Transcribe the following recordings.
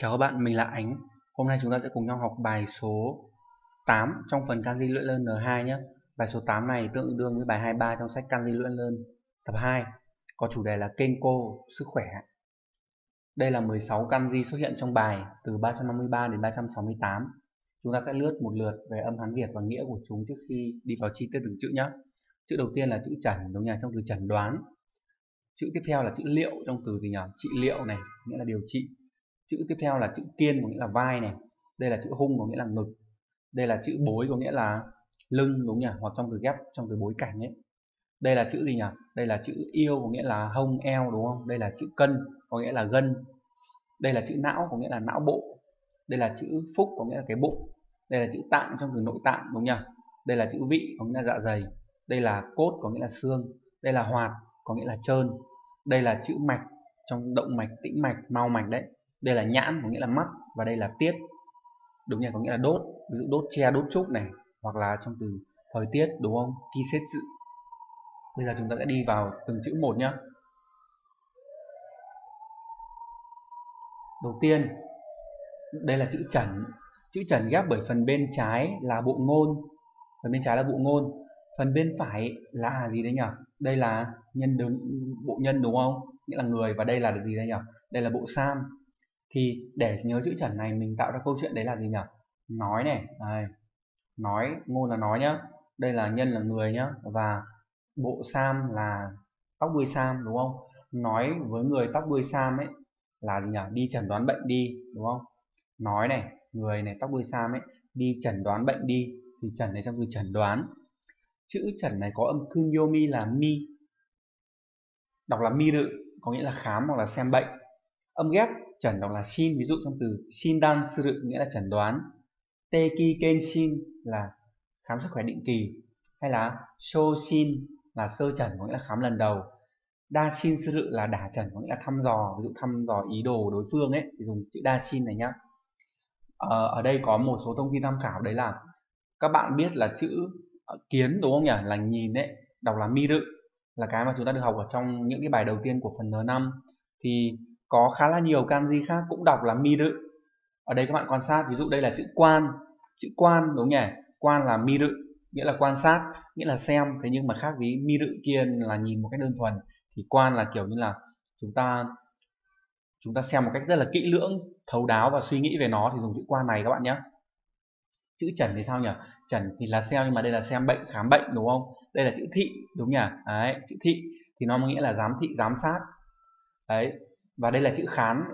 Chào các bạn, mình là Ánh. Hôm nay chúng ta sẽ cùng nhau học bài số 8 trong phần Kanji luyện lên N2 nhé. Bài số 8 này tương đương với bài 23 trong sách Kanji luyện lên tập 2. Có chủ đề là Kenko, sức khỏe. Đây là 16 kanji xuất hiện trong bài từ 353 đến 368. Chúng ta sẽ lướt một lượt về âm Hán Việt và nghĩa của chúng trước khi đi vào chi tiết từng chữ nhé. Chữ đầu tiên là chữ trần, đúng nhà trong từ chẩn đoán. Chữ tiếp theo là chữ liệu trong từ gì nhỉ? Trị liệu này, nghĩa là điều trị chữ tiếp theo là chữ kiên có nghĩa là vai này đây là chữ hung có nghĩa là ngực đây là chữ bối có nghĩa là lưng đúng nhỉ hoặc trong từ ghép trong từ bối cảnh ấy đây là chữ gì nhỉ đây là chữ yêu có nghĩa là hông eo đúng không đây là chữ cân có nghĩa là gân đây là chữ não có nghĩa là não bộ đây là chữ phúc có nghĩa là cái bụng đây là chữ tạng trong từ nội tạng đúng nhỉ đây là chữ vị có nghĩa là dạ dày đây là cốt có nghĩa là xương đây là hoạt có nghĩa là trơn đây là chữ mạch trong động mạch tĩnh mạch mau mạch đấy đây là nhãn, có nghĩa là mắt, và đây là tiết. Đúng nhỉ có nghĩa là đốt. Ví dụ đốt tre, đốt trúc này, hoặc là trong từ thời tiết, đúng không? Ki xét sự bây giờ chúng ta sẽ đi vào từng chữ một nhé đầu tiên, đây là chữ chẩn chữ chẩn ghép bởi phần bên trái là bộ ngôn. Phần bên trái là bộ ngôn. Phần bên phải là gì đấy nhỉ? Đây là nhân đứng, bộ nhân đúng không? Nghĩa là người, và đây là gì đây nhỉ? Đây là bộ sam thì để nhớ chữ chuẩn này, mình tạo ra câu chuyện đấy là gì nhỉ? Nói này, đây. nói, ngôn là nói nhá. Đây là nhân là người nhá. Và bộ sam là tóc đuôi sam, đúng không? Nói với người tóc đuôi sam ấy là gì nhỉ? Đi chẩn đoán bệnh đi, đúng không? Nói này, người này, tóc đuôi sam ấy, đi chẩn đoán bệnh đi. Thì chẩn này trong từ chẩn đoán. Chữ chẩn này có âm kunyomi là mi. Đọc là mi đự có nghĩa là khám hoặc là xem bệnh. Âm ghép chẩn đọc là xin. Ví dụ trong từ shin sư sự nghĩa là chẩn đoán. Teki xin là khám sức khỏe định kỳ. Hay là sho xin là sơ chẩn có nghĩa là khám lần đầu. Đa shin sự là đả chẩn có nghĩa là thăm dò ví dụ thăm dò ý đồ đối phương ấy. Thì dùng chữ đa xin này nhá. Ờ, ở đây có một số thông tin tham khảo. Đấy là các bạn biết là chữ ờ, kiến đúng không nhỉ? Là nhìn đấy đọc là mi rự là cái mà chúng ta được học ở trong những cái bài đầu tiên của phần N5 thì có khá là nhiều kanji khác cũng đọc là mi ở đây các bạn quan sát, ví dụ đây là chữ quan chữ quan đúng nhỉ? Quan là mi nghĩa là quan sát, nghĩa là xem. Thế nhưng mà khác với mi kia là nhìn một cách đơn thuần. Thì quan là kiểu như là chúng ta chúng ta xem một cách rất là kỹ lưỡng, thấu đáo và suy nghĩ về nó thì dùng chữ quan này các bạn nhé. Chữ trần thì sao nhỉ? Trần thì là xem, nhưng mà đây là xem bệnh, khám bệnh đúng không? Đây là chữ thị đúng nhỉ? Đấy, chữ thị thì nó nghĩa là giám thị, giám sát. Đấy và đây là chữ khán.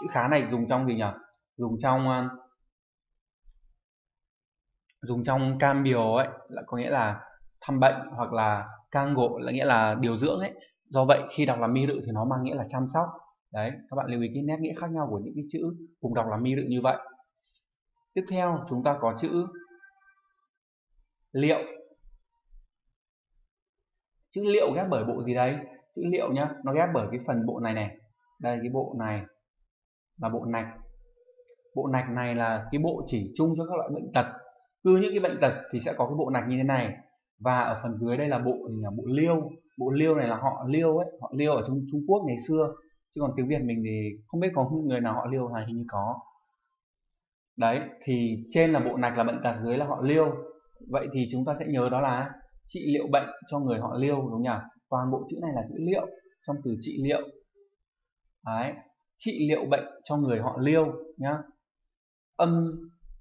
Chữ khán này dùng trong gì nhỉ? Dùng trong ờ, dùng trong cam biểu ấy, là có nghĩa là thăm bệnh hoặc là cang gỗ là nghĩa là điều dưỡng ấy. Do vậy, khi đọc là mi rự thì nó mang nghĩa là chăm sóc. Đấy, các bạn lưu ý cái nét nghĩa khác nhau của những cái chữ cùng đọc là mi rự như vậy. Tiếp theo, chúng ta có chữ liệu. Chữ liệu ghép bởi bộ gì đấy? Chữ liệu nhá, nó ghép bởi cái phần bộ này này đây, cái bộ này là bộ nạch. Bộ nạch này là cái bộ chỉ chung cho các loại bệnh tật. Cứ những cái bệnh tật thì sẽ có cái bộ nạch như thế này. Và ở phần dưới đây là bộ là bộ liêu. Bộ liêu này là họ liêu ấy. Họ liêu ở trung Trung Quốc ngày xưa. Chứ còn tiếng Việt mình thì không biết có người nào họ liêu hay hình như có. Đấy, thì trên là bộ nạch là bệnh tật, dưới là họ liêu. Vậy thì chúng ta sẽ nhớ đó là trị liệu bệnh cho người họ liêu, đúng nhỉ? Toàn bộ chữ này là chữ liệu. Trong từ trị liệu Đấy. trị liệu bệnh cho người họ liêu nhá. Âm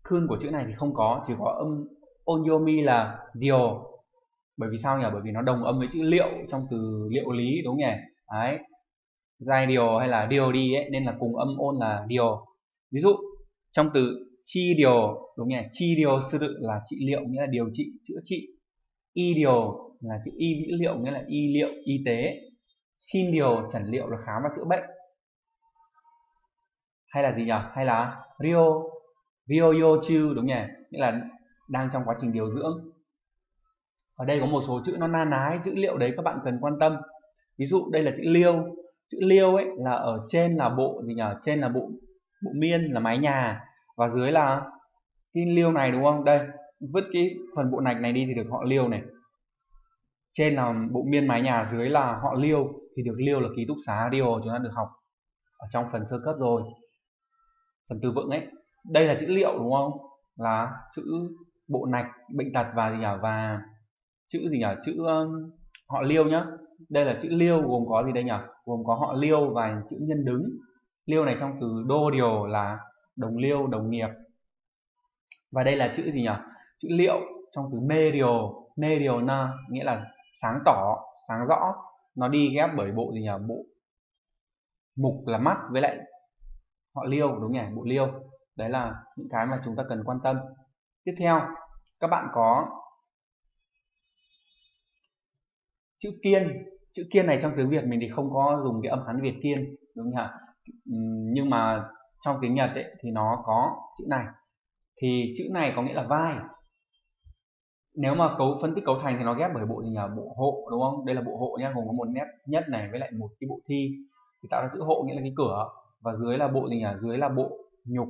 khương của chữ này thì không có, chỉ có âm onyomi là điều. Bởi vì sao nhỉ? Bởi vì nó đồng âm với chữ liệu trong từ liệu lý, đúng nhỉ? Đấy. Giai điều hay là điều đi ấy, nên là cùng âm ôn là điều. Ví dụ, trong từ chi điều, đúng nhỉ? Chi điều sư tự là trị liệu, nghĩa là điều trị, chữa trị. Y điều là chữ y mỹ liệu, nghĩa là y liệu, y tế. Xin điều chẩn liệu là khám và chữa bệnh hay là gì nhỉ? Hay là Rio Rio đúng nhỉ? Nghĩa là đang trong quá trình điều dưỡng. Ở đây có một số chữ nó na ná dữ liệu đấy các bạn cần quan tâm. Ví dụ đây là chữ liêu. Chữ liêu ấy là ở trên là bộ gì nhỉ? Trên là bộ bộ miên, là mái nhà. Và dưới là cái liêu này đúng không? Đây, vứt cái phần bộ nạch này đi thì được họ liêu này. Trên là bộ miên mái nhà, dưới là họ liêu thì được liêu là ký túc xá Rio, chúng ta được học ở trong phần sơ cấp rồi phần từ vựng ấy. Đây là chữ liệu đúng không? Là chữ bộ nạch bệnh tật và gì nhỉ? Và chữ gì nhỉ? Chữ um, họ liêu nhá. Đây là chữ liêu gồm có gì đây nhỉ? Gồm có họ liêu và chữ nhân đứng. Liêu này trong từ đô điều là đồng liêu đồng nghiệp. Và đây là chữ gì nhỉ? Chữ liệu trong từ mê điều. Mê điều na nghĩa là sáng tỏ sáng rõ. Nó đi ghép bởi bộ gì nhỉ? Bộ mục là mắt với lại họ liêu đúng nhỉ? Bộ liêu. Đấy là những cái mà chúng ta cần quan tâm. Tiếp theo các bạn có chữ kiên. Chữ kiên này trong tiếng việt mình thì không có dùng cái âm hán việt kiên đúng nhỉ? Nhưng mà trong tiếng nhật ấy, thì nó có chữ này. Thì chữ này có nghĩa là vai. Nếu mà cấu phân tích cấu thành thì nó ghép bởi bộ gì nhỉ? Bộ hộ đúng không? Đây là bộ hộ nhá gồm có một nét nhất này với lại một cái bộ thi. Thì tạo ra chữ hộ nghĩa là cái cửa và dưới là bộ gì nhỉ? Dưới là bộ nhục.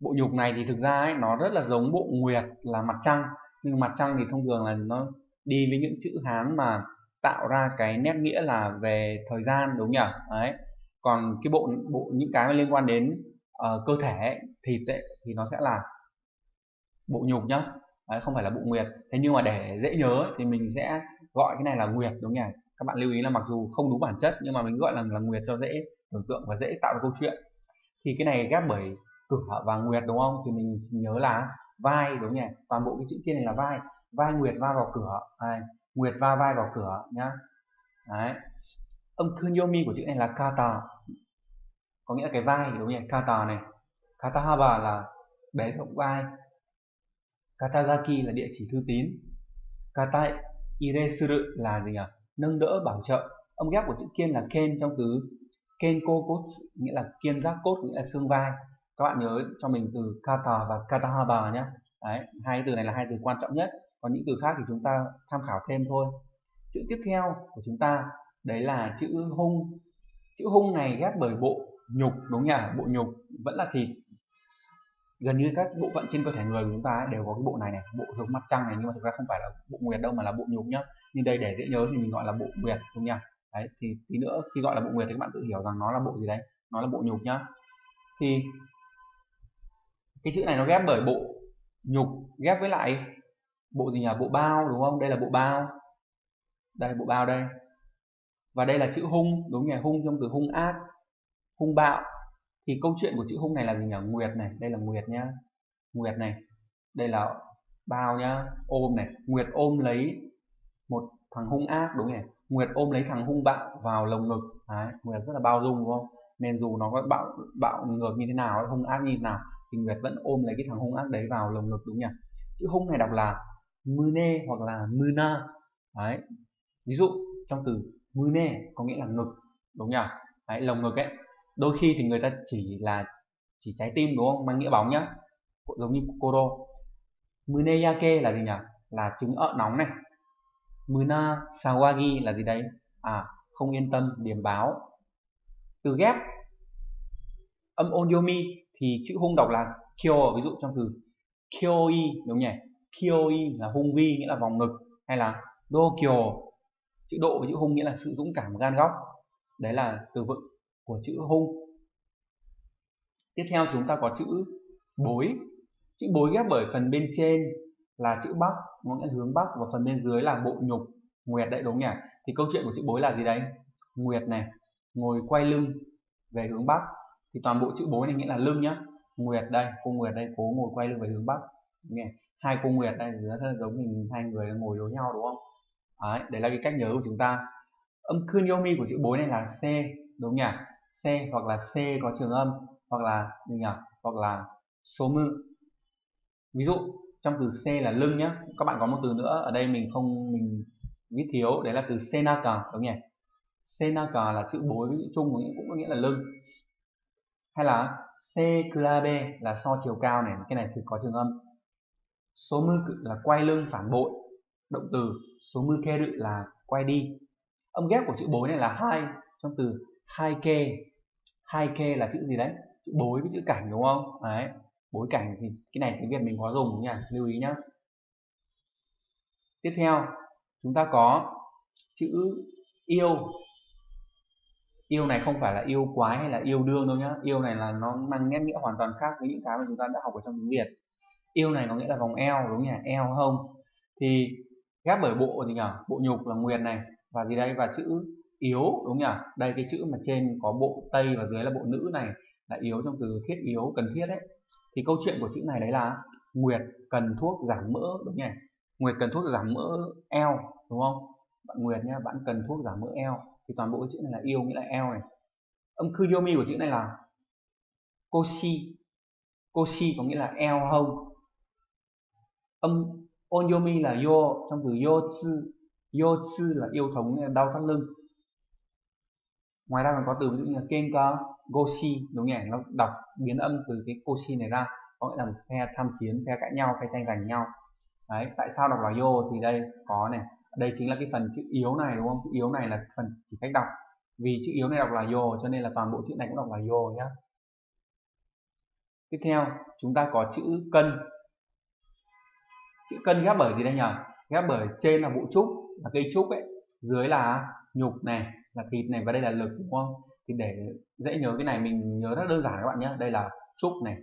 Bộ nhục này thì thực ra ấy, nó rất là giống bộ nguyệt là mặt trăng. Nhưng mặt trăng thì thông thường là nó đi với những chữ hán mà tạo ra cái nét nghĩa là về thời gian đúng nhỉ? Đấy. Còn cái bộ bộ những cái liên quan đến uh, cơ thể thịt ấy, thì nó sẽ là bộ nhục nhá. Đấy, không phải là bộ nguyệt. Thế nhưng mà để dễ nhớ thì mình sẽ gọi cái này là nguyệt đúng nhỉ? Các bạn lưu ý là mặc dù không đúng bản chất nhưng mà mình gọi là là nguyệt cho dễ tưởng tượng và dễ tạo được câu chuyện. Thì cái này ghép bởi cửa và nguyệt, đúng không? Thì mình nhớ là vai, đúng nhỉ? Toàn bộ cái chữ kia này là vai. Vai nguyệt va vào cửa. Đây. nguyệt va vai vào cửa nhá. Đấy. Âm thư yomi của chữ này là kata có nghĩa là cái vai, đúng nhỉ? Kata này. Katahaba là bé rộng vai. Katagaki là địa chỉ thư tín. Kata iresuru là gì nhỉ? Nâng đỡ bảo trợ. Âm ghép của chữ kiên là ken trong từ kenko cốt nghĩa là kiên giác cốt nghĩa là xương vai. Các bạn nhớ cho mình từ kata và katahaba nhé. Đấy, hai từ này là hai từ quan trọng nhất. Còn những từ khác thì chúng ta tham khảo thêm thôi. Chữ tiếp theo của chúng ta đấy là chữ hung. Chữ hung này ghép bởi bộ nhục đúng nhỉ? Bộ nhục vẫn là thịt. Gần như các bộ phận trên cơ thể người của chúng ta đều có cái bộ này này bộ giống mặt trăng này nhưng mà thực ra không phải là bộ nguyệt đâu mà là bộ nhục nhá. Nhưng đây để dễ nhớ thì mình gọi là bộ nguyệt đúng nhỉ? Đấy, thì tí nữa khi gọi là bộ nguyệt thì các bạn tự hiểu rằng nó là bộ gì đấy, nó là bộ nhục nhá. Thì cái chữ này nó ghép bởi bộ nhục, ghép với lại bộ gì nhỉ? Bộ bao, đúng không? Đây là bộ bao. Đây, bộ bao đây. Và đây là chữ hung, đúng nhỉ? Hung trong từ hung ác, hung bạo. Thì câu chuyện của chữ hung này là gì nhỉ? Nguyệt này, đây là nguyệt nhá. Nguyệt này, đây là bao nhá. Ôm này, nguyệt ôm lấy một thằng hung ác, đúng nhỉ? Nguyệt ôm lấy thằng hung bạo vào lồng ngực. Đấy, nguyệt rất là bao dung đúng không? Nên dù nó có bạo bạo ngược như thế nào hung ác như thế nào thì nguyệt vẫn ôm lấy cái thằng hung ác đấy vào lồng ngực đúng nhỉ? Chữ hung này đọc là mune hoặc là muna đấy ví dụ trong từ mune có nghĩa là ngực đúng nhỉ? Đấy, lồng ngực ấy đôi khi thì người ta chỉ là chỉ trái tim đúng không? Mang nghĩa bóng nhá giống như koro muneyake là gì nhỉ? Là trứng ợ nóng này muna sawagi là gì đấy? À không yên tâm điểm báo. Từ ghép, âm onyomi thì chữ hung đọc là kyo, ví dụ trong từ kyoi, đúng nhỉ? Kyoi là hung vi, nghĩa là vòng ngực, hay là dokyo. Chữ độ với chữ hung nghĩa là sự dũng cảm, gan góc. Đấy là từ vựng của chữ hung. Tiếp theo chúng ta có chữ bối. Chữ bối ghép bởi phần bên trên là chữ bắc có nghĩa hướng bắc và phần bên dưới là bộ nhục nguyệt đấy đúng nhỉ? Thì câu chuyện của chữ bối là gì đấy? Nguyệt này ngồi quay lưng về hướng bắc. Thì toàn bộ chữ bối này nghĩa là lưng nhá. Nguyệt đây cô nguyệt đây cố ngồi quay lưng về hướng bắc. Nghe hai cô nguyệt đây rất là giống mình hai người ngồi đối nhau đúng không? Đấy, đấy là cái cách nhớ của chúng ta. Âm kunyomi của chữ bối này là c đúng nhỉ? C hoặc là c có trường âm hoặc là gì nhỉ? Hoặc là số mư. Ví dụ trong từ c là lưng nhé các bạn có một từ nữa, ở đây mình không, mình viết thiếu. Đấy là từ senaka, đúng nhỉ? Senaka là chữ bối với chữ chung cũng có nghĩa là lưng. Hay là sekurabe là so chiều cao này, cái này thì có trường âm. Số mư là quay lưng phản bội, động từ. Số mư keru là quay đi. Âm ghép của chữ bối này là hai, trong từ hai kê. Hai kê là chữ gì đấy? Chữ bối với chữ cảnh, đúng không? Đấy bối cảnh thì cái này tiếng việt mình có dùng nha lưu ý nhá. Tiếp theo, chúng ta có chữ yêu. Yêu này không phải là yêu quái hay là yêu đương đâu nhá. Yêu này là nó mang nét nghĩa hoàn toàn khác với những cái mà chúng ta đã học ở trong tiếng việt. Yêu này có nghĩa là vòng eo, đúng nhỉ? Eo, hông. Thì ghép bởi bộ gì nhỉ? Bộ nhục là nguyệt này và gì đây? Và chữ yếu, đúng nhỉ? Đây cái chữ mà trên có bộ tây và dưới là bộ nữ này là yếu trong từ thiết yếu, cần thiết đấy thì câu chuyện của chữ này đấy là nguyệt cần thuốc giảm mỡ, đúng nhỉ? Nguyệt cần thuốc giảm mỡ eo, đúng không? Bạn nguyệt nhá, bạn cần thuốc giảm mỡ eo. Thì toàn bộ cái chữ này là yêu nghĩa là eo này. Âm kuyomi của chữ này là koshi. Koshi có nghĩa là eo hông. Âm onyomi là yo, trong từ yotsu yotsu là yêu thống là đau thắt lưng. Ngoài ra còn có từ ví dụ như là kenka goshi, đúng nhỉ? Nó đọc biến âm từ cái koshi này ra, có nghĩa là một phe tham chiến, phe cãi nhau, phe tranh giành nhau. Đấy, tại sao đọc là yo? Thì đây, có này, đây chính là cái phần chữ yếu này, đúng không? Chữ yếu này là phần chỉ cách đọc. Vì chữ yếu này đọc là yo, cho nên là toàn bộ chữ này cũng đọc là yo nhá. Tiếp theo, chúng ta có chữ cân. Chữ cân ghép bởi gì đây nhỉ? Ghép bởi trên là bộ trúc là cây trúc ấy, dưới là nhục này, là thịt này, và đây là lực, đúng không? Thì để dễ nhớ cái này, mình nhớ rất đơn giản các bạn nhé đây là trúc này,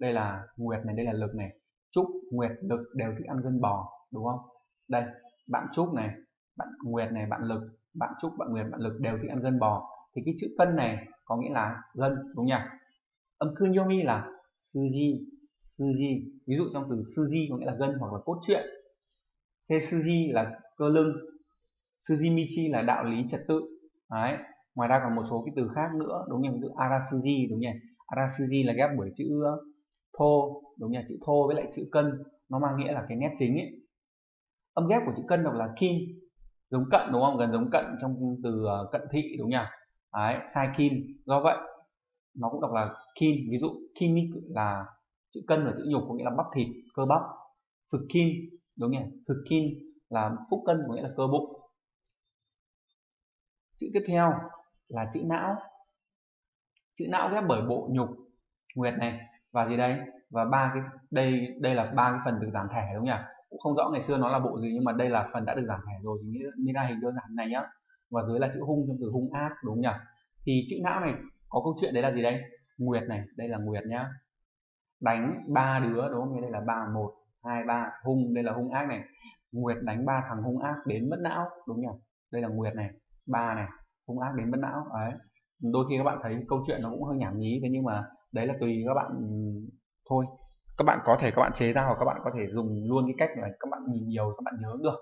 đây là nguyệt này, đây là lực này. Trúc, nguyệt, lực đều thích ăn gân bò, đúng không? Đây, bạn trúc này, bạn nguyệt này, bạn lực, bạn trúc, bạn nguyệt, bạn lực đều thích ăn gân bò. Thì cái chữ cân này có nghĩa là gân đúng nhỉ? Âm kunyomi là suji suji ví dụ trong từ suji có nghĩa là gân hoặc là cốt truyện. Sesuji là cơ lưng sujimichi là đạo lý trật tự. Đấy ngoài ra còn một số cái từ khác nữa, đúng nhỉ? Ví dụ arasuji, đúng nhỉ? Arasuji là ghép bởi chữ ờ, thô, đúng nhỉ? Chữ thô với lại chữ cân. Nó mang nghĩa là cái nét chính ấy. Âm ghép của chữ cân đọc là kin, giống cận, đúng không? Gần giống cận trong từ ờ, cận thị, đúng nhỉ? Đấy, sai kin. Do vậy, nó cũng đọc là kin. Ví dụ, kin là chữ cân và chữ nhục, có nghĩa là bắp thịt, cơ bắp. Phực kin, đúng nhỉ? Phực kin là phúc cân, có nghĩa là cơ bụng. Chữ tiếp theo là chữ não. Chữ não ghép bởi bộ nhục nguyệt này và gì đây? Và ba cái, đây đây là ba cái phần được giảm thẻ đúng không nhỉ? Cũng không rõ, ngày xưa nó là bộ gì nhưng mà đây là phần đã được giảm thẻ rồi thì mới ra hình đơn giản này nhá. Và dưới là chữ hung trong từ hung ác, đúng nhỉ? Thì chữ não này có câu chuyện đấy là gì đây? Nguyệt này, đây là nguyệt nhá. Đánh ba đứa, đúng không? Đây là ba một, hai ba, hung, đây là hung ác này. Nguyệt đánh ba thằng hung ác đến mất não, đúng nhỉ? Đây là nguyệt này, ba này hung ác đến mất não. Đấy. Đôi khi các bạn thấy câu chuyện nó cũng hơi nhảm nhí, thế nhưng mà đấy là tùy các bạn ừ, thôi. Các bạn có thể các bạn chế ra hoặc các bạn có thể dùng luôn cái cách này, các bạn nhìn nhiều, các bạn nhớ được.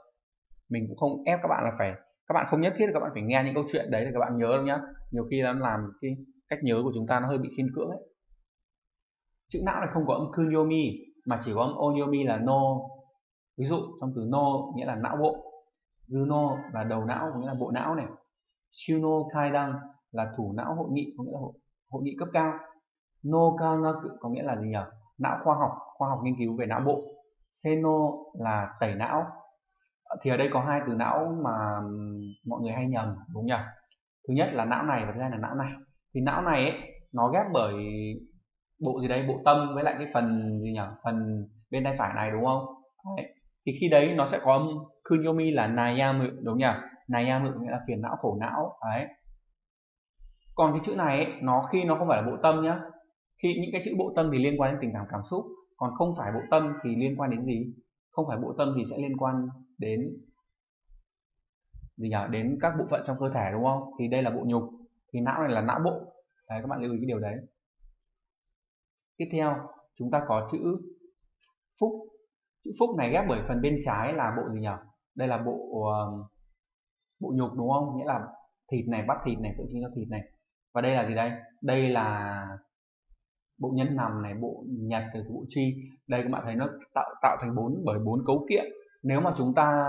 Mình cũng không ép các bạn là phải, các bạn không nhất thiết là các bạn phải nghe những câu chuyện đấy để các bạn nhớ đâu nhá. Nhiều khi nó làm cái cách nhớ của chúng ta nó hơi bị khiên cưỡng ấy. Chữ não này không có âm kunyomi mà chỉ có âm onyomi là no. Ví dụ trong từ no nghĩa là não bộ. Dư no là đầu não, nghĩa là bộ não này. Shuno Kaidan là thủ não hội nghị có nghĩa là hội, hội nghị cấp cao. No Kanaku có nghĩa là gì nhỉ? Não khoa học khoa học nghiên cứu về não bộ. Seno là tẩy não. Thì ở đây có hai từ não mà mọi người hay nhầm đúng nhỉ? Thứ nhất là não này và thứ hai là não này. Thì não này ấy, nó ghép bởi bộ gì đấy? bộ tâm với lại cái phần gì nhỉ? Phần bên tay phải này đúng không? Đấy. thì khi đấy nó sẽ có âm. Kunyomi là nayamu đúng nhỉ? Nayamu nghĩa là phiền não khổ não. Đấy. Còn cái chữ này ấy, nó khi nó không phải là bộ tâm nhá. Khi những cái chữ bộ tâm thì liên quan đến tình cảm cảm xúc. Còn không phải bộ tâm thì liên quan đến gì? Không phải bộ tâm thì sẽ liên quan đến gì nhỉ? Đến các bộ phận trong cơ thể đúng không? Thì đây là bộ nhục thì não này là não bộ. Đấy các bạn lưu ý cái điều đấy. Tiếp theo chúng ta có chữ phúc. Chữ phúc này ghép bởi phần bên trái là bộ gì nhỉ? Đây là bộ uh, bộ nhục, đúng không? Nghĩa là thịt này bắt thịt này tượng trưng cho thịt này. Và đây là gì đây? Đây là bộ nhân nằm này, bộ nhật rồi bộ chi. Đây các bạn thấy nó tạo tạo thành bốn, bởi bốn cấu kiện. Nếu mà chúng ta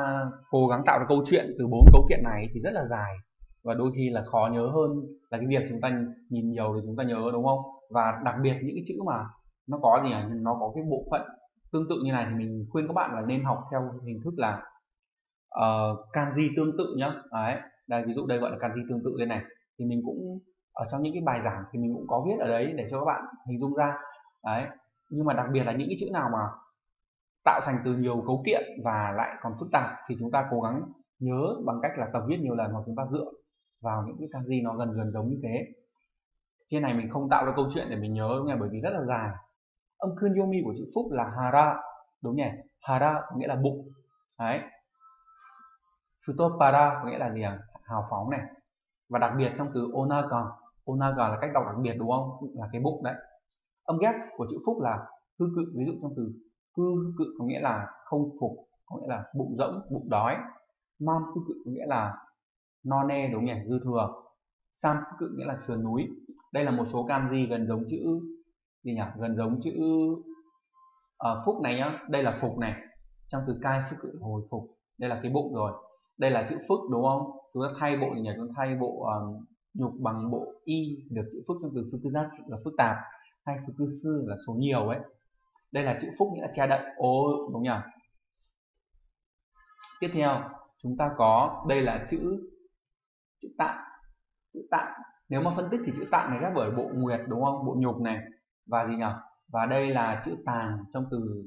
cố gắng tạo ra câu chuyện từ bốn cấu kiện này thì rất là dài. Và đôi khi là khó nhớ hơn là cái việc chúng ta nhìn nhiều thì chúng ta nhớ, đúng không? Và đặc biệt những cái chữ mà nó có gì à nó có cái bộ phận tương tự như này thì mình khuyên các bạn là nên học theo hình thức là uh, kanji tương tự nhá. Đấy đây ví dụ đây gọi là kanji tương tự đây này. Thì mình cũng ở trong những cái bài giảng thì mình cũng có viết ở đấy để cho các bạn hình dung ra. Đấy nhưng mà đặc biệt là những cái chữ nào mà tạo thành từ nhiều cấu kiện và lại còn phức tạp thì chúng ta cố gắng nhớ bằng cách là tập viết nhiều lần hoặc chúng ta dựa vào những cái kanji nó gần gần giống như thế. Trên này mình không tạo ra câu chuyện để mình nhớ nghe bởi vì rất là dài. Âm kunyomi của chữ phúc là hara đúng nhỉ? Hara có nghĩa là bụng. Đấy futopara có nghĩa là gì à? hào phóng này. Và đặc biệt trong từ onaga. Onaga là cách đọc đặc biệt đúng không? Là cái bụng đấy. Âm ghép của chữ phúc là hư cự ví dụ trong từ hư cự có nghĩa là không phục có nghĩa là bụng rỗng bụng đói. Mam hư cự có nghĩa là no nê đúng nhỉ? Dư thừa. Sam hư cự nghĩa là sườn núi. Đây là một số kanji gần giống chữ gì nhỉ? Gần giống chữ uh, phúc này nhá. Đây là phục này. Trong từ cai hư cự hồi phục. Đây là cái bụng rồi đây là chữ phức đúng không? Chúng ta thay bộ nhỉ? Chúng ta thay bộ um, nhục bằng bộ y được chữ phức trong từ phức giác là phức tạp hay phức sư là số nhiều ấy. Đây là chữ phúc nghĩa là che đậy. Ô đúng nhỉ? Tiếp theo chúng ta có đây là chữ chữ tạng chữ tạng. Nếu mà phân tích thì chữ tạng này ghép bởi bộ nguyệt đúng không? Bộ nhục này. Và gì nhỉ? Và đây là chữ tàng trong từ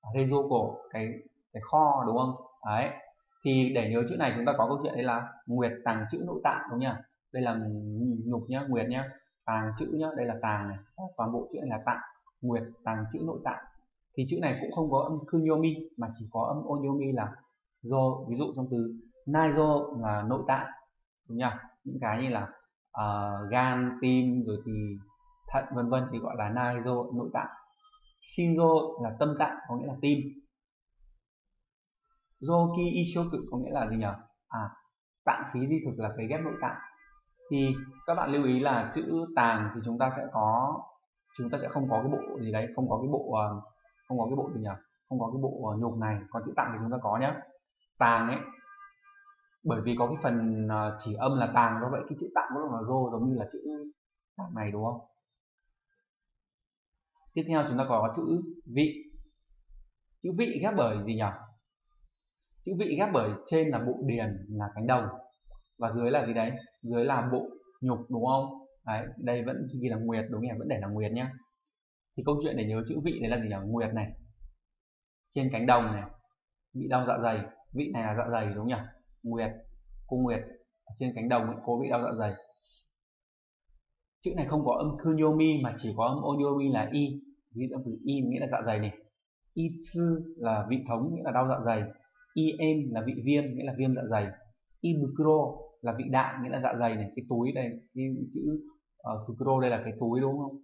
ờ, rezo cổ cái cái kho đúng không? Đấy thì để nhớ chữ này chúng ta có câu chuyện đây là nguyệt tàng chữ nội tạng đúng nhỉ? Đây là nhục nhá nguyệt nhá tàng chữ nhá đây là tàng này. Toàn bộ chữ này là tạng nguyệt tàng chữ nội tạng. Thì chữ này cũng không có âm kunyomi mà chỉ có âm onyomi là do ví dụ trong từ naizo là nội tạng đúng nhỉ? Những cái như là uh, gan tim rồi thì thận vân vân thì gọi là naizo nội tạng. Shinzo là tâm tạng có nghĩa là tim. Zoki Ishoku có nghĩa là gì nhỉ? À, tạng khí di thực là cái ghép nội tạng. Thì các bạn lưu ý là chữ tàng thì chúng ta sẽ có chúng ta sẽ không có cái bộ gì đấy, không có cái bộ ờ, không có cái bộ gì nhỉ? Không có cái bộ ờ, nhục này, còn chữ tạng thì chúng ta có nhé. Tàng ấy bởi vì có cái phần ờ, chỉ âm là tàng do vậy cái chữ tạng cũng là rô giống như là chữ tạng này đúng không? Tiếp theo chúng ta có chữ vị. Chữ vị ghép bởi gì nhỉ? Chữ vị ghép bởi trên là bộ điền là cánh đồng và dưới là gì đấy? Dưới là bộ nhục đúng không? Đấy đây vẫn ghi là nguyệt đúng nhỉ vẫn để là nguyệt nhá. Thì câu chuyện để nhớ chữ vị đấy là gì nhỉ? Nguyệt này. Trên cánh đồng này. Bị đau dạ dày. Vị này là dạ dày đúng nhỉ? Nguyệt cung nguyệt. Trên cánh đồng ấy, bị đau dạ dày. Chữ này không có âm kunyomi mà chỉ có âm onyomi là y. Ví dụ từ y nghĩa là dạ dày này. Y là vị thống nghĩa là đau dạ dày. IN là vị viêm nghĩa là viêm dạ dày. Ibukuro là vị đạm nghĩa là dạ dày này cái túi đây cái chữ ờ, uh, Fucro đây là cái túi đúng không?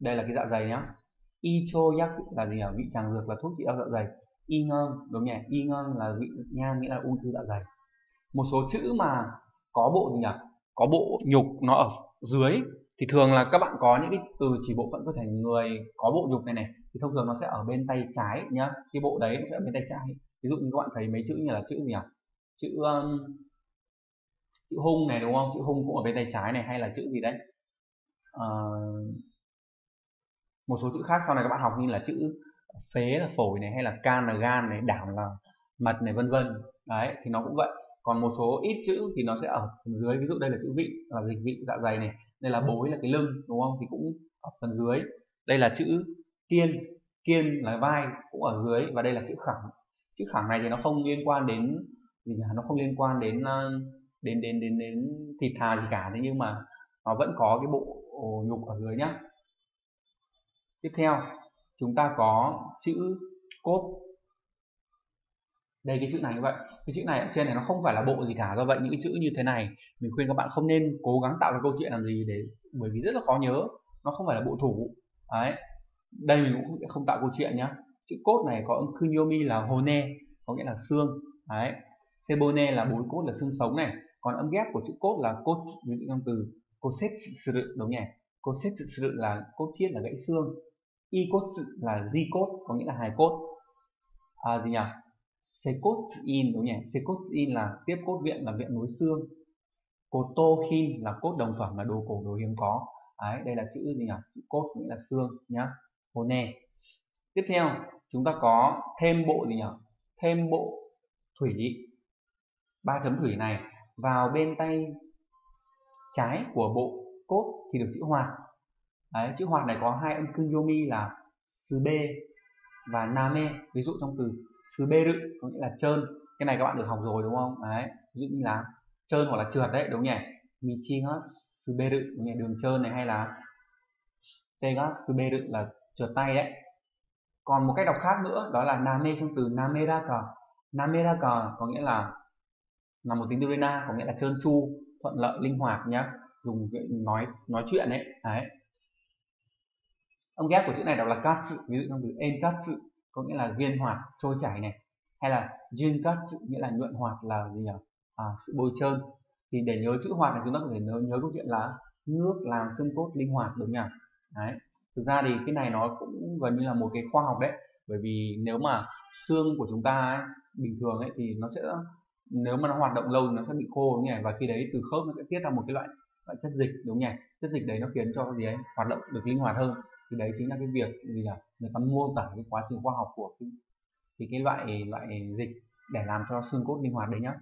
Đây là cái dạ dày nhá. Ichoyak là gì nhỉ? Vị tràng dược là thuốc trị đau dạ dày. Y ngân đúng nhỉ? Y ngân là vị nhang nghĩa là ung thư dạ dày. Một số chữ mà có bộ gì nhỉ? Có bộ nhục nó ở dưới thì thường là các bạn có những cái từ chỉ bộ phận cơ thể người có bộ nhục này này thì thông thường nó sẽ ở bên tay trái nhá. Cái bộ đấy nó sẽ ở bên tay trái ví dụ như các bạn thấy mấy chữ như là chữ gì à, chữ um, chữ hung này đúng không? Chữ hung cũng ở bên tay trái này hay là chữ gì đấy? Uh, một số chữ khác sau này các bạn học như là chữ phế là phổi này hay là can là gan này đảm là mật này vân vân. Đấy thì nó cũng vậy. Còn một số ít chữ thì nó sẽ ở phần dưới. Ví dụ đây là chữ vị là dịch vị dạ dày này. Đây là bối là cái lưng đúng không? Thì cũng ở phần dưới. Đây là chữ kiên. Kiên là vai cũng ở dưới. Và đây là chữ khẳng chữ khẳng này thì nó không liên quan đến gì nhỉ? nó không liên quan đến ờ, đến đến đến đến thịt thà gì cả. Thế nhưng mà nó vẫn có cái bộ nhục ở dưới nhá. Tiếp theo, chúng ta có chữ cốt. Đây, cái chữ này như vậy. Cái chữ này ở trên này nó không phải là bộ gì cả. Do vậy những cái chữ như thế này, mình khuyên các bạn không nên cố gắng tạo ra câu chuyện làm gì để, bởi vì rất là khó nhớ. Nó không phải là bộ thủ. Đấy. Đây mình cũng không tạo câu chuyện nhá chữ cốt này có âm kunyomi là hone có nghĩa là xương. Đấy. Sebone là bốn cốt là xương sống này. Còn âm ghép của chữ cốt là cốt ví dụ trong từ kosetsu đúng nhỉ? Kosetsu là cốt chiết là gãy xương. Y cốt là di cốt có nghĩa là hài cốt. À, gì nhỉ? In đúng nhỉ? In là tiếp cốt viện là viện nối xương. Kotohin là cốt đồng phẩm là đồ cổ đồ hiếm có. Đấy đây là chữ gì nhỉ? Chữ cốt nghĩa là xương nhá. Hone tiếp theo chúng ta có thêm bộ gì nhỉ? Thêm bộ thủy. Ba chấm thủy này vào bên tay trái của bộ cốt thì được chữ hoạt Đấy, chữ hoạt này có hai âm cưng yomi là sube và name ví dụ trong từ suberu có nghĩa là trơn. Cái này các bạn được học rồi đúng không? Đấy ví dụ như là trơn hoặc là trượt đấy đúng nhỉ? Michi ga suberu nghĩa đường trơn này hay là che ga suberu là trượt tay đấy còn một cách đọc khác nữa đó là name trong từ nameraka nameraka có nghĩa là là một tính từ rena có nghĩa là trơn tru thuận lợi linh hoạt nhá dùng nói nói chuyện ấy đấy. Âm ghép của chữ này đọc là katsu ví dụ trong từ enkatsu có nghĩa là viên hoạt trôi chảy này hay là jinkatsu nghĩa là nhuận hoạt là gì nhỉ? À, sự bôi trơn. Thì để nhớ chữ hoạt này chúng ta có thể nhớ nhớ câu chuyện là nước làm xương cốt linh hoạt đúng nhỉ? Đấy thực ra thì cái này nó cũng gần như là một cái khoa học đấy. Bởi vì nếu mà xương của chúng ta ấy, bình thường ấy thì nó sẽ nếu mà nó hoạt động lâu thì nó sẽ bị khô đúng nhỉ? Và khi đấy từ khớp nó sẽ tiết ra một cái loại loại chất dịch đúng nhỉ? Chất dịch đấy nó khiến cho cái gì ấy hoạt động được linh hoạt hơn. Thì đấy chính là cái việc vì là người ta mô tả cái quá trình khoa học của cái thì cái loại loại dịch để làm cho xương cốt linh hoạt đấy nhá.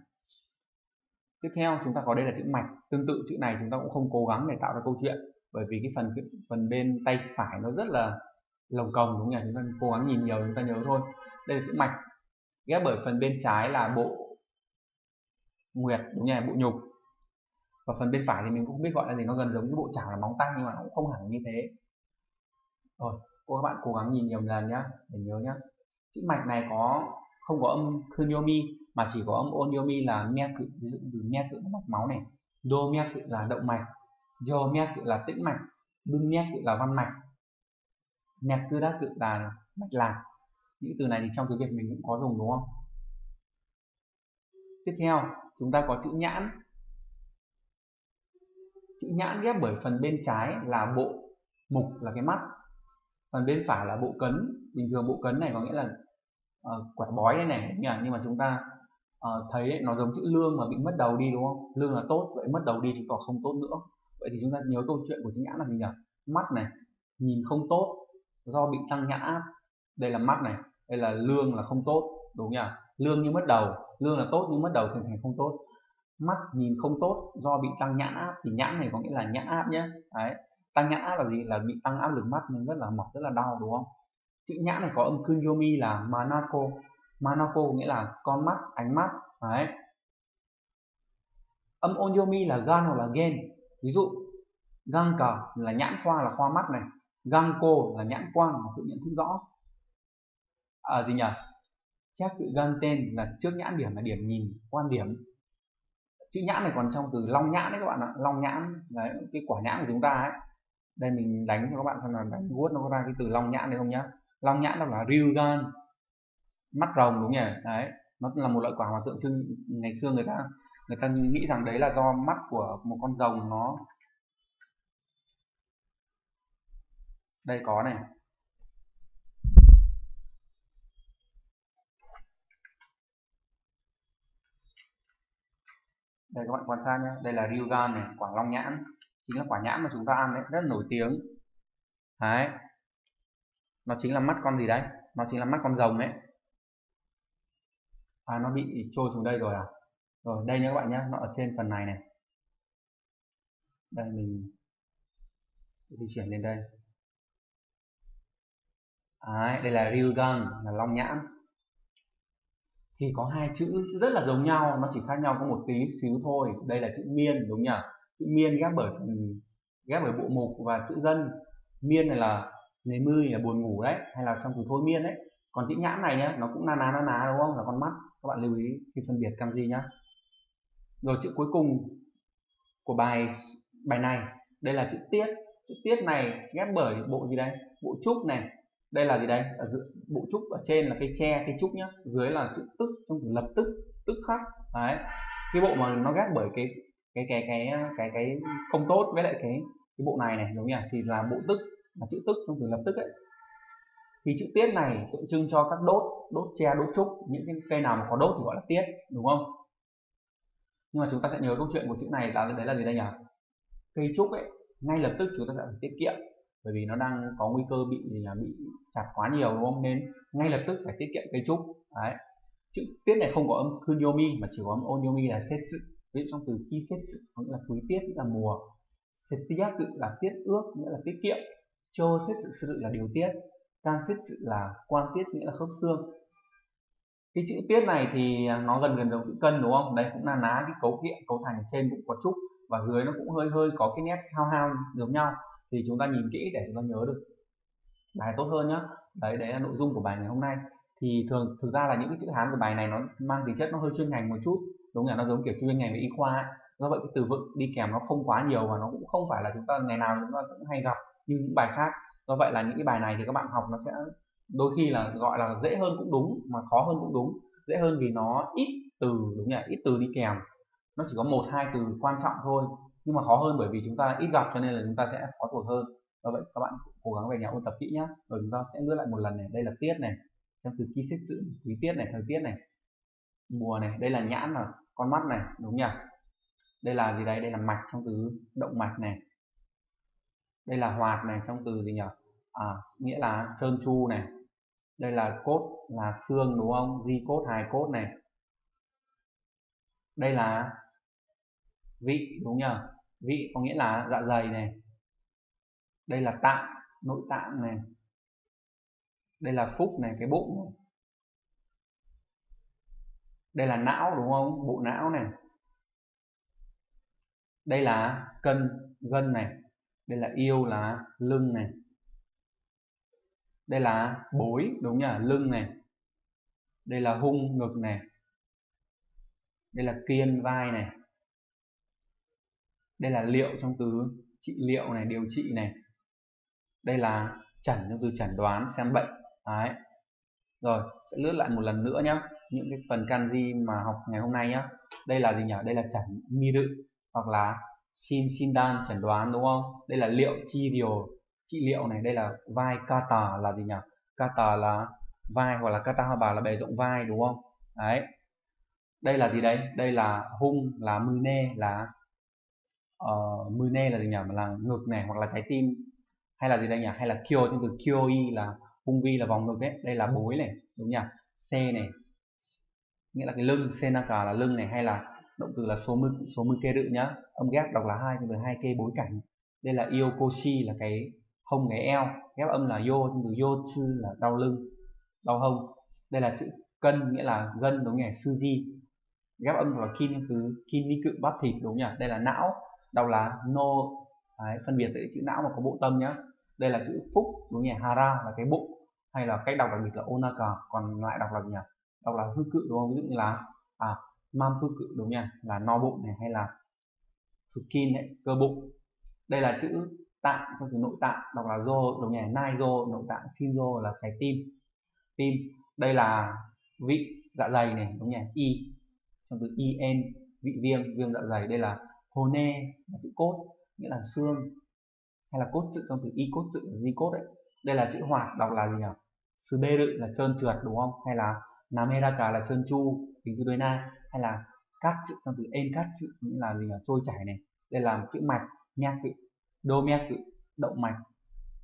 Tiếp theo chúng ta có đây là chữ mạch. Tương tự chữ này chúng ta cũng không cố gắng để tạo ra câu chuyện bởi vì cái phần cái phần bên tay phải nó rất là lồng cồng, đúng không nhỉ? Chúng ta cố gắng nhìn nhiều chúng ta nhớ thôi. Đây là chữ mạch, ghép bởi phần bên trái là bộ nguyệt, đúng nhỉ? Bộ nhục. Và phần bên phải thì mình cũng không biết gọi là gì, nó gần giống cái bộ chảo là móng tay nhưng mà nó cũng không hẳn như thế. Rồi, cô, các bạn cố gắng nhìn nhiều lần nhá, để nhớ nhá. Chữ mạch này có, không có âm kunyomi mà chỉ có âm onyomi là cự. Ví dụ từ cự mạch máu này. Do cự là động mạch do cự là tĩnh mạch bưng cự là văn mạch. Cự là mạch lạc. Những từ này thì trong tiếng Việt mình cũng có dùng đúng không? Tiếp theo chúng ta có chữ nhãn. Chữ nhãn ghép bởi phần bên trái là bộ mục là cái mắt. Phần bên phải là bộ cấn. Bình thường bộ cấn này có nghĩa là uh, quả bói đây này nhỉ nhưng mà chúng ta uh, thấy nó giống chữ lương mà bị mất đầu đi đúng không? Lương là tốt vậy mất đầu đi thì còn không tốt nữa vậy thì chúng ta nhớ câu chuyện của chữ nhãn là gì nhỉ? Mắt này, nhìn không tốt, do bị tăng nhãn áp. Đây là mắt này, đây là lương là không tốt, đúng nhỉ? Lương như mất đầu, lương là tốt nhưng mất đầu thì thành không tốt. Mắt nhìn không tốt, do bị tăng nhãn áp. Thì nhãn này có nghĩa là nhãn áp nhé. Đấy, tăng nhãn áp là gì? Là bị tăng áp lực mắt nên rất là mỏi rất là đau, đúng không? Chữ nhãn này có âm kunyomi là manako. Manako nghĩa là con mắt, ánh mắt, đấy. Âm onyomi là gan hoặc là gen ví dụ găng cờ là nhãn khoa là khoa mắt này găng cô là nhãn quang là sự nhận thức rõ. À, gì nhỉ? Chắc tự găng tên là trước nhãn điểm là điểm nhìn quan điểm. Chữ nhãn này còn trong từ long nhãn đấy các bạn ạ. Long nhãn đấy cái quả nhãn của chúng ta ấy. Đây mình đánh cho các bạn xem là đánh vuốt nó có ra cái từ long nhãn này không nhá. Long nhãn đó là ryugan mắt rồng đúng nhỉ? Đấy nó là một loại quả mà tượng trưng ngày xưa người ta người ta nghĩ rằng đấy là do mắt của một con rồng nó đây, có này. Đây, các bạn quan sát nhé đây là ryugan này, quả long nhãn. Chính là quả nhãn mà chúng ta ăn đấy, rất nổi tiếng. Đấy. Nó chính là mắt con gì đấy? Nó chính là mắt con rồng đấy. À nó bị trôi xuống đây rồi à? Rồi đây nhé các bạn nhé nó ở trên phần này này. Đây mình di chuyển lên đây. Đấy, đây là Ryugan là long nhãn. Thì có hai chữ rất là giống nhau nó chỉ khác nhau có một tí xíu thôi. Đây là chữ miên đúng nhỉ? Chữ miên ghép bởi phần ghép bởi bộ mục và chữ dân. Miên này là nề mư là buồn ngủ đấy hay là trong từ thôi miên đấy. Còn chữ nhãn này nhá nó cũng na ná na ná đúng không? Là con mắt. Các bạn lưu ý khi phân biệt kanji nhá rồi chữ cuối cùng của bài bài này. Đây là chữ tiết. Chữ tiết này ghép bởi bộ gì đây bộ trúc này. Đây là gì đây ở giữa, bộ trúc ở trên là cây tre, cây trúc nhá. Dưới là chữ tức, trong từ lập tức tức khắc. Đấy. Cái bộ mà nó ghép bởi cái cái cái cái cái cái không tốt với lại cái cái bộ này này, đúng nhỉ? Thì là bộ tức, là chữ tức trong từ lập tức ấy. Thì chữ tiết này tượng trưng cho các đốt đốt tre, đốt trúc. Những cái cây nào mà có đốt thì gọi là tiết, đúng không? Nhưng mà chúng ta sẽ nhớ câu chuyện của chữ này là đấy là gì đây nhỉ? Cây trúc ấy, ngay lập tức chúng ta sẽ phải tiết kiệm. Bởi vì nó đang có nguy cơ bị bị chặt quá nhiều, đúng không? Nên ngay lập tức phải tiết kiệm cây trúc. Đấy. Chữ tiết này không có âm kunyomi mà chỉ có âm onyomi là setsu ví dụ trong từ kisetsu có nghĩa là quý tiết là mùa. Setsuyaku là tiết ước, nghĩa là tiết kiệm. Cho setsu sự là điều tiết. Can setsu là quan tiết, nghĩa là khớp xương cái chữ tiết này thì à, nó gần gần giống chữ cân, đúng không? Đây cũng là ná cái cấu kiện, cấu thành trên cũng có trúc và dưới nó cũng hơi hơi có cái nét hao hao giống nhau. Thì chúng ta nhìn kỹ để chúng ta nhớ được bài tốt hơn nhá. Đấy đấy là nội dung của bài ngày hôm nay. Thì thường, thực ra là những cái chữ hán của bài này nó mang tính chất nó hơi chuyên ngành một chút, đúng là nó giống kiểu chuyên ngành về y khoa ấy. do vậy cái từ vựng đi kèm nó không quá nhiều và nó cũng không phải là chúng ta ngày nào chúng ta cũng hay gặp như những bài khác. Do vậy là những cái bài này thì các bạn học nó sẽ đôi khi là gọi là dễ hơn cũng đúng mà khó hơn cũng đúng. Dễ hơn vì nó ít từ đúng nhỉ? Ít từ đi kèm. Nó chỉ có một hai từ quan trọng thôi nhưng mà khó hơn bởi vì chúng ta ít gặp cho nên là chúng ta sẽ khó thuộc hơn. Do vậy các bạn cố gắng về nhà ôn tập kỹ nhé rồi chúng ta sẽ lướt lại một lần này. Đây là tiết này. Trong từ ký xếp chữ quý tiết này thời tiết này. Mùa này. Đây là nhãn là con mắt này đúng nhỉ? Đây là gì đây? Đây là mạch trong từ động mạch này. Đây là hoạt này trong từ gì nhỉ? À, nghĩa là trơn tru này đây là cốt là xương, đúng không? Di cốt, hài cốt này. Đây là vị, đúng nhờ? Vị có nghĩa là dạ dày này. Đây là tạng, nội tạng này. Đây là phúc này, cái bụng này. đây là não, đúng không? Bộ não này. Đây là cân, gân này. Đây là yêu là lưng này đây là bối, đúng nhỉ? Lưng này. Đây là hung ngực này. Đây là kiên vai này. Đây là liệu trong từ trị liệu này, điều trị này. Đây là chẩn trong từ chẩn đoán xem bệnh. Đấy. Rồi, sẽ lướt lại một lần nữa nhé những cái phần kanji mà học ngày hôm nay nhé đây là gì nhỉ? Đây là chẩn mi đự hoặc là xin xin đan chẩn đoán, đúng không? Đây là liệu chi điều trị liệu này đây là vai kata là gì nhỉ? Kata là vai hoặc là kata bà là bề rộng vai đúng không? Đấy. Đây là gì đấy? Đây là hung là mune là ờ, uh, mune là gì nhỉ? Là ngực này hoặc là trái tim. Hay là gì đây nhỉ? Hay là kyo trong từ kyoi là hung vi là vòng ngực đấy đây là bối này đúng nhỉ? C này. Nghĩa là cái lưng senaka là lưng này hay là động từ là số mư số mư kê rự nhá. Âm ghép đọc là hai từ hai kê bối cảnh. Đây là yêu koshi là cái hông cái eo ghép âm là yo từ yo sư là đau lưng đau hông. Đây là chữ cân nghĩa là gân đúng nhỉ? Suji ghép âm là kin từ kin ni cự bắp thịt đúng nhỉ? Đây là não đọc là no. Đấy, phân biệt giữa chữ não mà có bộ tâm nhá. Đây là chữ phúc đúng nhỉ? Hara là cái bụng hay là cách đọc đặc biệt là onaka còn lại đọc là gì nhỉ? Đọc là hư cự đúng không? Ví dụ như là à mam hư cự đúng nhỉ? Là no bụng này hay là fukin ấy, cơ bụng. Đây là chữ tạng trong từ nội tạng đọc là do đúng nhỉ nai do nội tạng shinzo là trái tim. Tim đây là vị dạ dày này đúng nhỉ y trong từ en vị viêm viêm dạ dày đây là hone là chữ cốt nghĩa là xương hay là cốt sự trong từ y cốt sự di cốt đấy. Đây là chữ hoạt đọc là gì nhỉ? Sư bê rự là trơn trượt đúng không? Hay là nameraka là trơn chu, tính từ đôi na hay là cắt sự trong từ en cắt sự nghĩa là gì nhỉ? Trôi chảy này. Đây là chữ mạch nhạc vị đô me cự động mạch.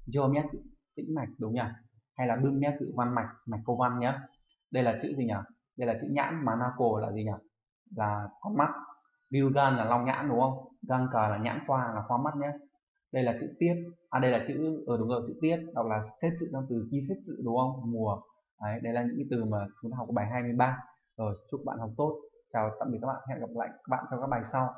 Do me cự tĩnh mạch đúng nhỉ? Hay là bưng me cự văn mạch mạch câu văn nhé. đây là chữ gì nhỉ? Đây là chữ nhãn mà naco là gì nhỉ? Là con mắt. Gan là long nhãn đúng không? Gan cờ là nhãn khoa là khoa mắt nhé. Đây là chữ tiết. À đây là chữ ở ừ, đúng rồi chữ tiết đọc là xét sự trong từ khi xét sự đúng không? Mùa. Đấy đây là những cái từ mà chúng ta học ở bài 23 rồi chúc bạn học tốt. Chào tạm biệt các bạn. Hẹn gặp lại các bạn trong các bài sau.